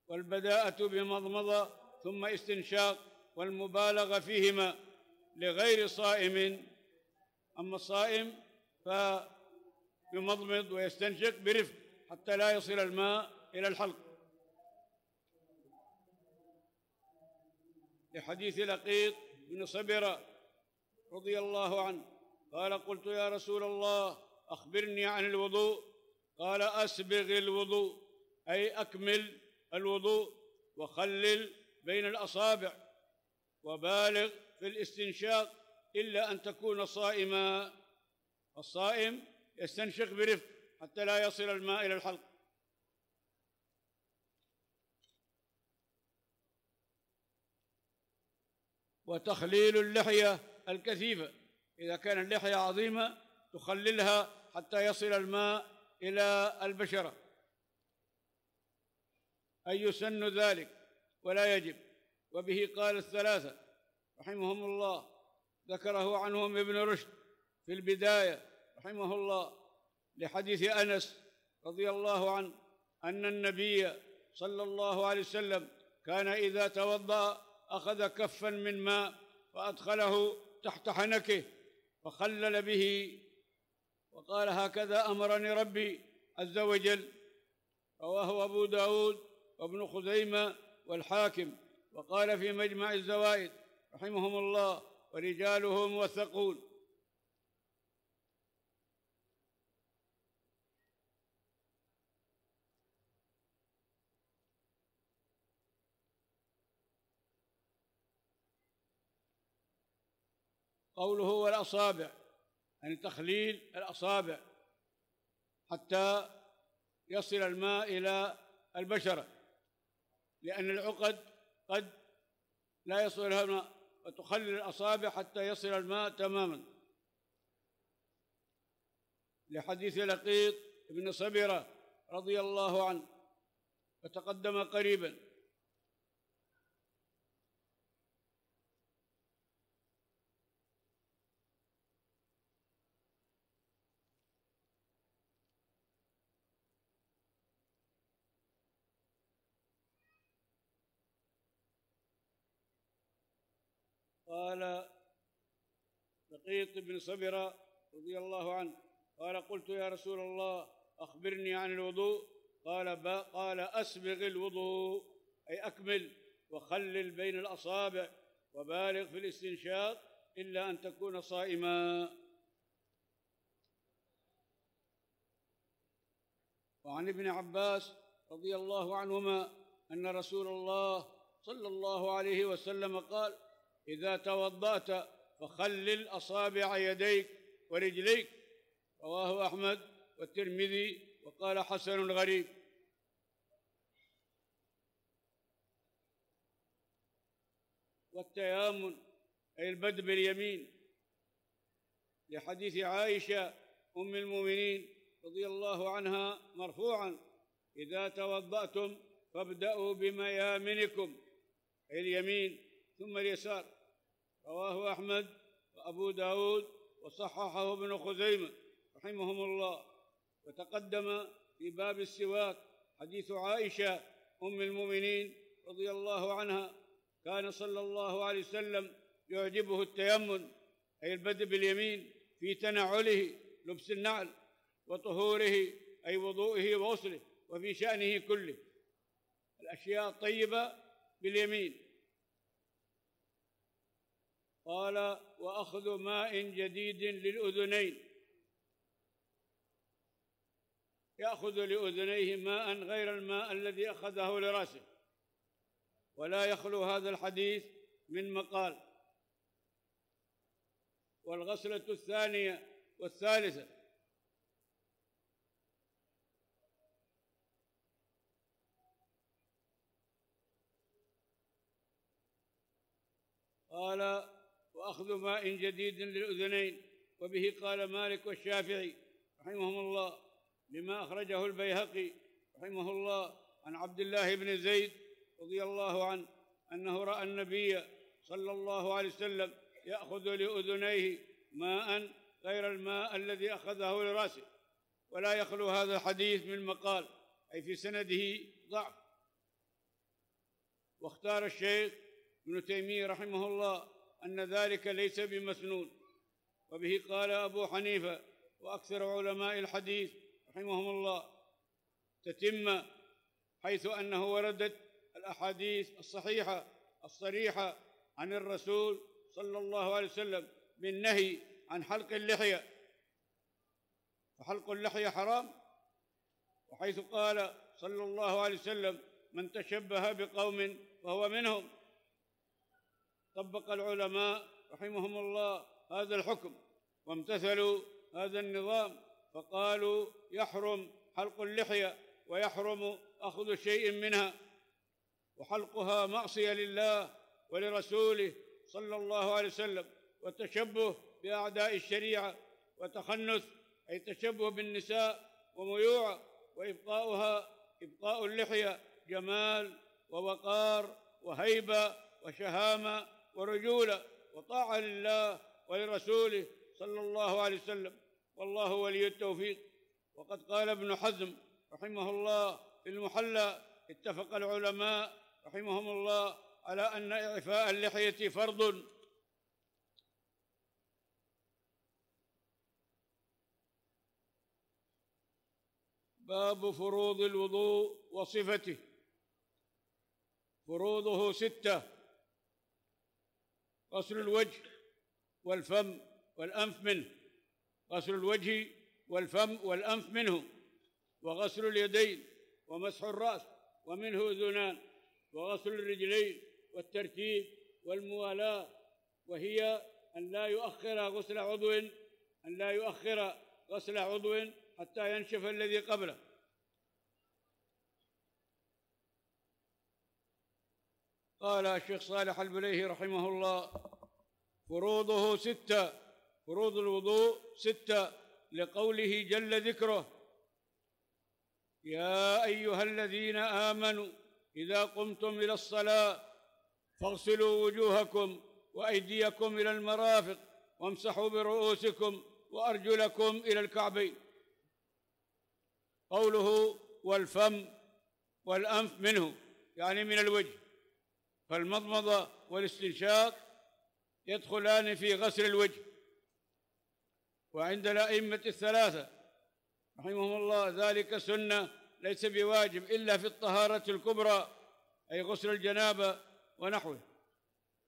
والبداءة بمضمضة ثم استنشاق والمبالغة فيهما لغير صائم. أما الصائم فيمضمض ويستنشق برفق حتى لا يصل الماء إلى الحلق. لحديث لقيط بن صبرة رضي الله عنه قال قلت يا رسول الله أخبرني عن الوضوء. قال أسبغ الوضوء أي أكمل الوضوء وخلل بين الأصابع. وبالغ في الاستنشاق إلا أن تكون صائما. الصائم يستنشق برفق حتى لا يصل الماء إلى الحلق. وتخليل اللحية الكثيفة. إذا كان اللحية عظيمة تخللها حتى يصل الماء إلى البشرة. أي يسن ذلك ولا يجب. وبه قال الثلاثة رحمهم الله. ذكره عنهم ابن رشد في البداية رحمه الله لحديث أنس رضي الله عنه أن النبي صلى الله عليه وسلم كان إذا توضأ أخذ كفا من ماء فأدخله تحت حنكه فخلل به. وقال هكذا أمرني ربي عز وجل رواه أبو داود وابن خزيمة والحاكم. وقال في مجمع الزوائد رحمهم الله ورجاله موثقون قوله هو الأصابع يعني تخليل الأصابع حتى يصل الماء إلى البشرة لأن العقد قد لا يصل لها الماء وتخلل الأصابع حتى يصل الماء تماما. لحديث لقيط بن صبرة رضي الله عنه وتقدم قريبا. قال لقيط بن صبرة رضي الله عنه قال قلت يا رسول الله أخبرني عن الوضوء؟ قال قال أسبغ الوضوء أي أكمل وخلل بين الأصابع وبالغ في الاستنشاق إلا أن تكون صائما. وعن ابن عباس رضي الله عنهما أن رسول الله صلى الله عليه وسلم قال إذا توضأت فخلل أصابع يديك ورجليك. رواه أحمد والترمذي وقال حسن غريب. والتيامن أي البدء باليمين. لحديث عائشة أم المؤمنين رضي الله عنها مرفوعا إذا توضأتم فابدأوا بميامنكم أي اليمين ثم اليسار. رواه أحمد وأبو داود وصححه ابن خزيمة رحمهم الله وتقدم في باب السواك حديث عائشة أم المؤمنين رضي الله عنها كان صلى الله عليه وسلم يعجبه التيمن أي البدء باليمين في تنعله لبس النعل وطهوره أي وضوئه وغسله وفي شأنه كله. الأشياء الطيبة باليمين. قال وأخذ ماء جديد للأذنين. يأخذ لأذنيه ماء غير الماء الذي أخذه لرأسه. ولا يخلو هذا الحديث من مقال. والغسلة الثانية والثالثة. قال وأخذ ماء جديد للأذنين. وبه قال مالك والشافعي رحمهم الله لما أخرجه البيهقي رحمه الله عن عبد الله بن زيد رضي الله عنه أنه رأى النبي صلى الله عليه وسلم يأخذ لأذنيه ماء غير الماء الذي أخذه لرأسه. ولا يخلو هذا الحديث من مقال أي في سنده ضعف. واختار الشيخ ابن تيمية رحمه الله أن ذلك ليس بمسنون. وبه قال أبو حنيفة وأكثر علماء الحديث رحمهم الله. تتم حيث أنه وردت الأحاديث الصحيحة الصريحة عن الرسول صلى الله عليه وسلم بالنهي عن حلق اللحية. فحلق اللحية حرام وحيث قال صلى الله عليه وسلم من تشبه بقوم فهو منهم. طبق العلماء رحمهم الله هذا الحكم وامتثلوا هذا النظام فقالوا يحرم حلق اللحية ويحرم أخذ شيء منها وحلقها معصية لله ولرسوله صلى الله عليه وسلم والتشبه بأعداء الشريعة وتخنث أي تشبه بالنساء وميوعه وإبقاؤها إبقاء اللحية جمال ووقار وهيبة وشهامة ورجوله وطاعة لله ولرسوله صلى الله عليه وسلم. والله ولي التوفيق. وقد قال ابن حزم رحمه الله في المحلى اتفق العلماء رحمهم الله على أن إعفاء اللحية فرض. باب فروض الوضوء وصفته. فروضه ستة. غسل الوجه والفم والأنف منه. غسل الوجه والفم والأنف منه. وغسل اليدين ومسح الرأس ومنه أذنان. وغسل الرجلين والترتيب والموالاة. وهي أن لا يؤخر غسل عضو أن لا يؤخر غسل عضو حتى ينشف الذي قبله. قال الشيخ صالح البليهي رحمه الله فروضه ستة فروض الوضوء ستة لقوله جل ذكره يا أيها الذين آمنوا إذا قمتم إلى الصلاة فاغسلوا وجوهكم وأيديكم إلى المرافق وامسحوا برؤوسكم وأرجلكم إلى الكعبين. قوله والفم والأنف منه يعني من الوجه. فالمضمضة والاستنشاق يدخلان في غسل الوجه. وعند الأئمة الثلاثة رحمهم الله ذلك سنة ليس بواجب إلا في الطهارة الكبرى أي غسل الجنابة ونحوه.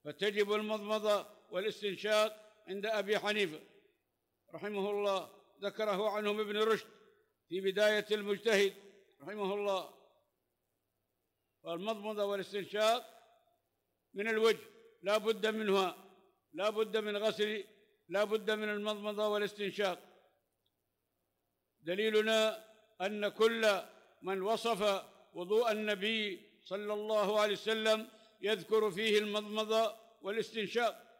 فتجب المضمضة والاستنشاق عند أبي حنيفة رحمه الله ذكره عنهم ابن رشد في بداية المجتهد رحمه الله. والمضمضه والاستنشاق من الوجه لا بد منها لا بد من غسل لا بد من المضمضة والاستنشاق. دليلنا أن كل من وصف وضوء النبي صلى الله عليه وسلم يذكر فيه المضمضة والاستنشاق.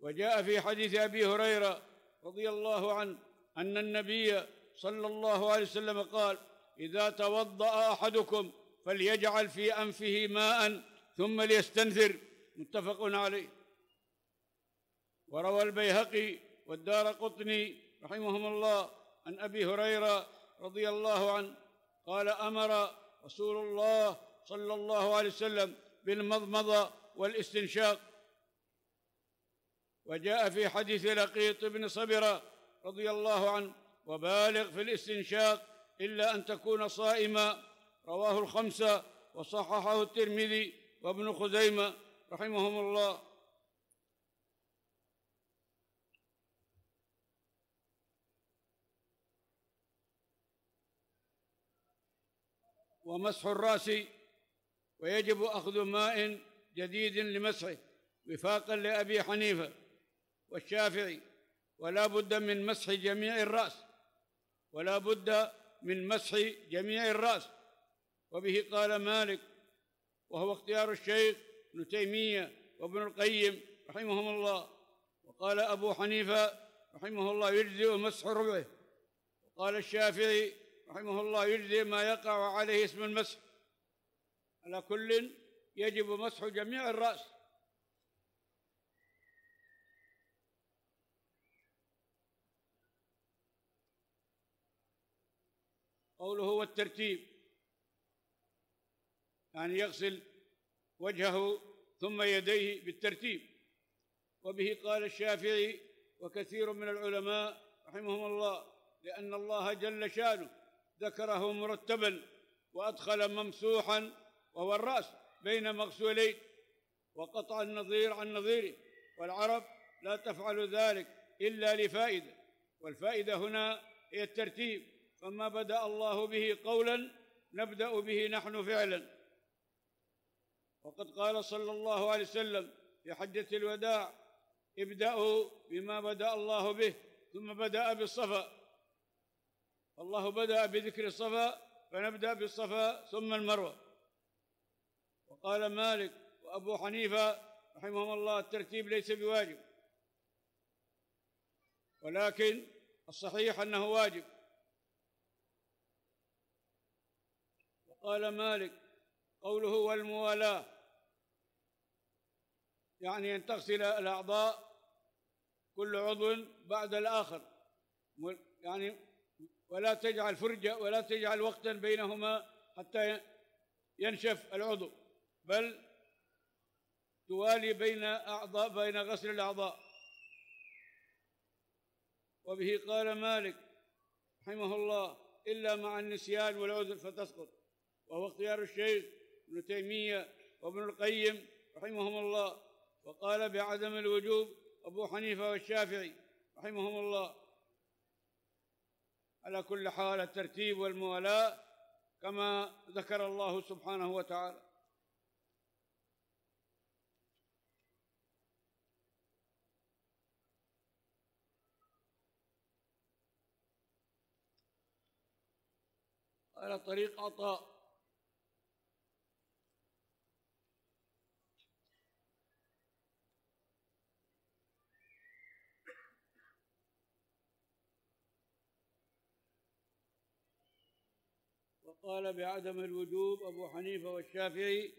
وجاء في حديث أبي هريرة رضي الله عنه أن النبي صلى الله عليه وسلم قال إذا توضأ أحدكم فليجعل في أنفه ماء ثم ليستنثر متفق عليه. وروى البيهقي والدار قطني رحمهم الله عن أبي هريرة رضي الله عنه قال أمر رسول الله صلى الله عليه وسلم بالمضمضه والاستنشاق. وجاء في حديث لقيط بن صبرة رضي الله عنه وبالغ في الاستنشاق إلا أن تكون صائما رواه الخمسة وصححه الترمذي وابن خزيمة رحمهم الله. ومسح الرأس ويجب أخذ ماء جديد لمسحه وفاقا لأبي حنيفة والشافعي. ولا بد من مسح جميع الرأس ولا بد من مسح جميع الرأس. وبه قال مالك وهو اختيار الشيخ ابن تيمية وابن القيم رحمهم الله. وقال أبو حنيفة رحمه الله يجزئ مسح ربعه وقال الشافعي رحمه الله يجزئ ما يقع عليه اسم المسح. على كل يجب مسح جميع الرأس. قوله هو الترتيب. يعني يغسل وجهه ثم يديه بالترتيب. وبه قال الشافعي وكثير من العلماء رحمهم الله لأن الله جل شأنه ذكره مرتبا وأدخل ممسوحا وهو الرأس بين مغسولين. وقطع النظير عن نظيره والعرب لا تفعل ذلك إلا لفائدة والفائدة هنا هي الترتيب. فما بدأ الله به قولا نبدأ به نحن فعلا. وقد قال صلى الله عليه وسلم في حجة الوداع ابدأوا بما بدأ الله به ثم بدأ بالصفا. الله بدأ بذكر الصفا فنبدأ بالصفا ثم المروة. وقال مالك وأبو حنيفة رحمهم الله الترتيب ليس بواجب ولكن الصحيح أنه واجب. وقال مالك قوله والموالاة يعني أن تغسل الأعضاء كل عضو بعد الآخر. يعني ولا تجعل فرجة ولا تجعل وقتا بينهما حتى ينشف العضو بل توالي بين أعضاء بين غسل الأعضاء. وبه قال مالك رحمه الله إلا مع النسيان والعذر فتسقط. وهو اختيار الشيخ ابن تيمية وابن القيم رحمهم الله. وقال بعدم الوجوب أبو حنيفة والشافعي رحمهم الله. على كل حال الترتيب والموالاة كما ذكر الله سبحانه وتعالى. على طريق عطاء. قال بعدم الوجوب أبو حنيفة والشافعي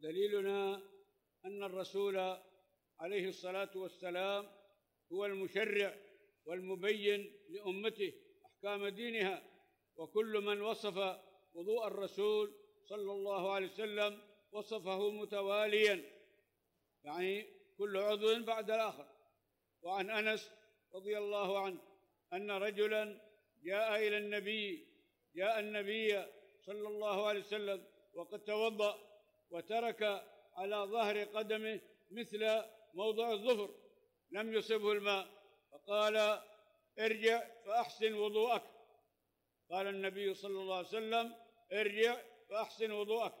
دليلنا أن الرسول عليه الصلاة والسلام هو المشرع والمبين لأمته أحكام دينها وكل من وصف وضوء الرسول صلى الله عليه وسلم وصفه متواليا يعني كل عضو بعد الآخر. وعن أنس رضي الله عنه أن رجلا جاء إلى النبي جاء النبي صلى الله عليه وسلم وقد توضأ وترك على ظهر قدمه مثل موضع الظفر. لم يصبه الماء. فقال ارجع فأحسن وضوءك. قال النبي صلى الله عليه وسلم ارجع فأحسن وضوءك.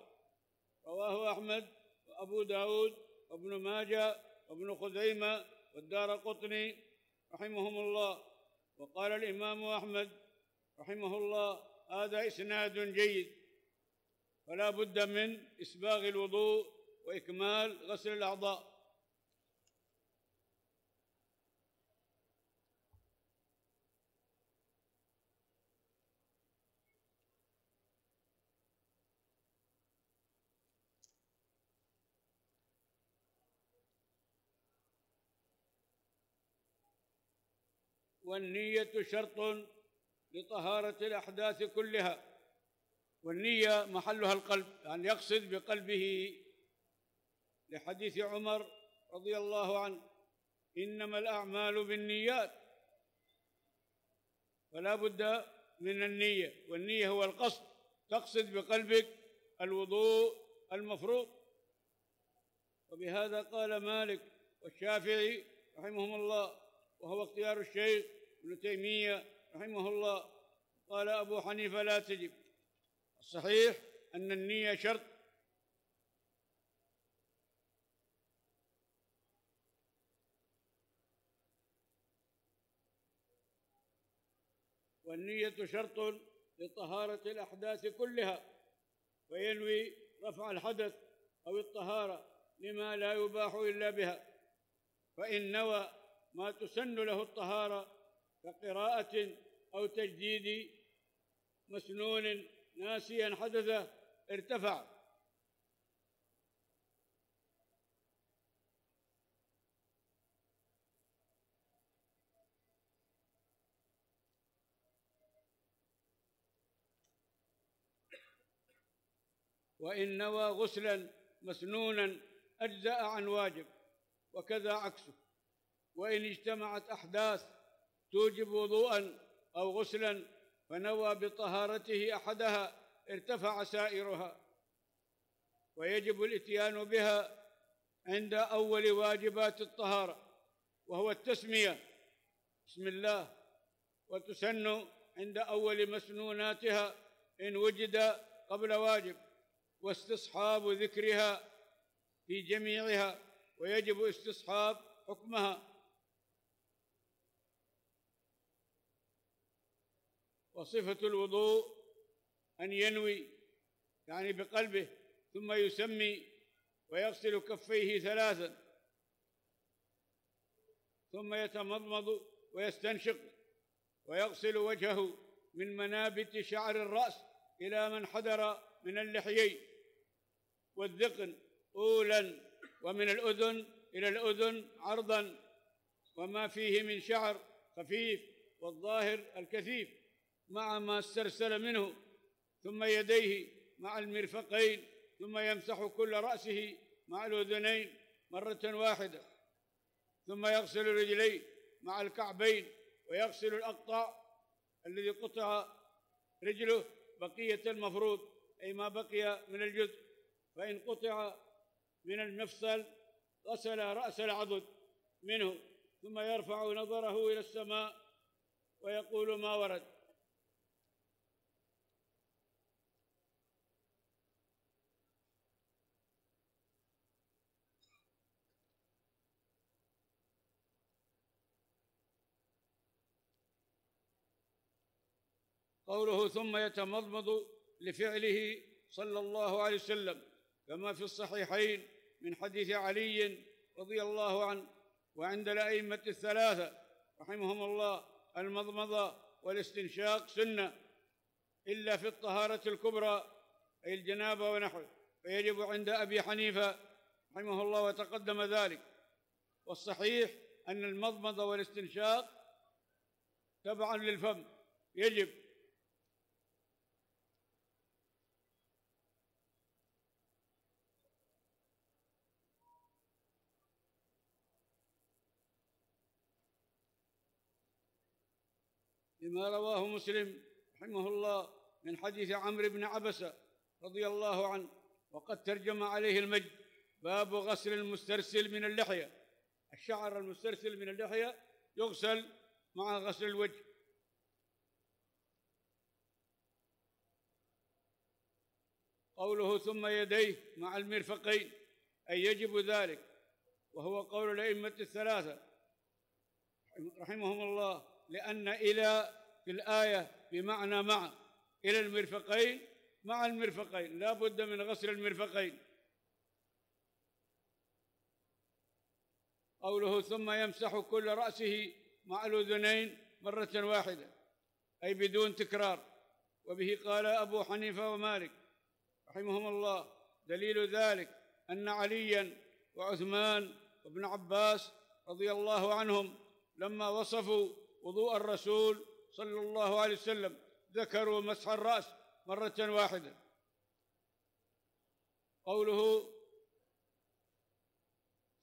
رواه أحمد وأبو داود وابن ماجه وابن خزيمة والدار قطني رحمهم الله. وقال الإمام أحمد رحمه الله هذا إسناد جيد. فلا بد من إسباغ الوضوء وإكمال غسل الأعضاء. والنية شرط لطهارة الأحداث كلها. والنية محلها القلب يعني يقصد بقلبه. لحديث عمر رضي الله عنه إنما الأعمال بالنيات فلا بد من النية. والنية هو القصد تقصد بقلبك الوضوء المفروض. وبهذا قال مالك والشافعي رحمهم الله وهو اختيار الشيخ ابن تيمية رحمه الله. قال أبو حنيفة لا تجب. الصحيح أن النية شرط. والنية شرط لطهارة الأحداث كلها وينوي رفع الحدث أو الطهارة لما لا يباح إلا بها. فإن نوى ما تسن له الطهارة كقراءة أو تجديد مسنون ناسيا حدث ارتفع. وإن نوى غسلا مسنونا أجزأ عن واجب وكذا عكسه. وإن اجتمعت أحداث توجب وضوءا أو غسلا فنوى بطهارته أحدها ارتفع سائرها. ويجب الإتيان بها عند أول واجبات الطهارة وهو التسمية. بسم الله. وتسن عند أول مسنوناتها إن وجد قبل واجب واستصحاب ذكرها في جميعها ويجب استصحاب حكمها. وصفة الوضوء أن ينوي يعني بقلبه ثم يسمي ويغسل كفيه ثلاثا ثم يتمضمض ويستنشق ويغسل وجهه من منابت شعر الرأس إلى من حدر من اللحيين والذقن طولا ومن الأذن إلى الأذن عرضا وما فيه من شعر خفيف والظاهر الكثيف. مع ما استرسل منه ثم يديه مع المرفقين ثم يمسح كل رأسه مع الأذنين مرة واحدة ثم يغسل رجليه مع الكعبين ويغسل الأقطاع الذي قطع رجله بقية المفروض أي ما بقي من الجزء فإن قطع من المفصل غسل رأس العضد منه ثم يرفع نظره إلى السماء ويقول ما ورد. قوله ثم يتمضمض لفعله صلى الله عليه وسلم كما في الصحيحين من حديث علي رضي الله عنه وعند الأئمة الثلاثة رحمهم الله المضمضة والاستنشاق سنة إلا في الطهارة الكبرى أي الجنابة ونحوه فيجب عند أبي حنيفة رحمه الله وتقدم ذلك. والصحيح أن المضمضة والاستنشاق تبعا للفم يجب لما رواه مسلم رحمه الله من حديث عمرو بن عبسة رضي الله عنه وقد ترجم عليه المجد باب غسل المسترسل من اللحية. الشعر المسترسل من اللحية يغسل مع غسل الوجه. قوله ثم يديه مع المرفقين أي يجب ذلك وهو قول الأئمة الثلاثة رحمهم الله لأن إلى في الآية بمعنى مع إلى المرفقين مع المرفقين لا بد من غسل المرفقين. قوله ثم يمسح كل رأسه مع الأذنين مرة واحدة أي بدون تكرار. وبه قال أبو حنيفة ومالك رحمهم الله دليل ذلك أن عليا وعثمان وابن عباس رضي الله عنهم لما وصفوا وضوء الرسول صلى الله عليه وسلم ذكروا مسح الرأس مرة واحدة. قوله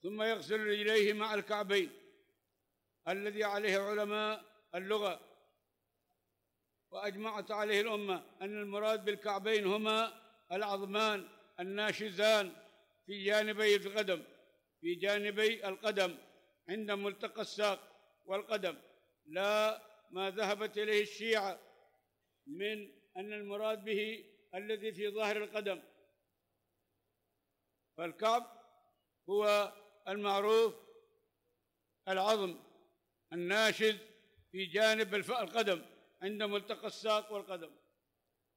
ثم يغسل رجليه مع الكعبين الذي عليه علماء اللغة. وأجمعت عليه الأمة أن المراد بالكعبين هما العظمان الناشزان في جانبي القدم في جانبي القدم عند ملتقى الساق والقدم. لا ما ذهبت إليه الشيعة من أن المراد به الذي في ظهر القدم. فالكعب هو المعروف العظم الناشز في جانب القدم عند ملتقى الساق والقدم.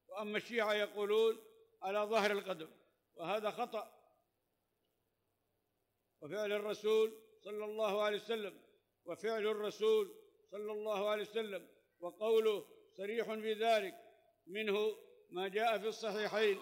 وأما الشيعة يقولون على ظهر القدم وهذا خطأ. وفعل الرسول صلى الله عليه وسلم وفعل الرسول صلى الله عليه وسلم وقوله صريح في ذلك منه ما جاء في الصحيحين.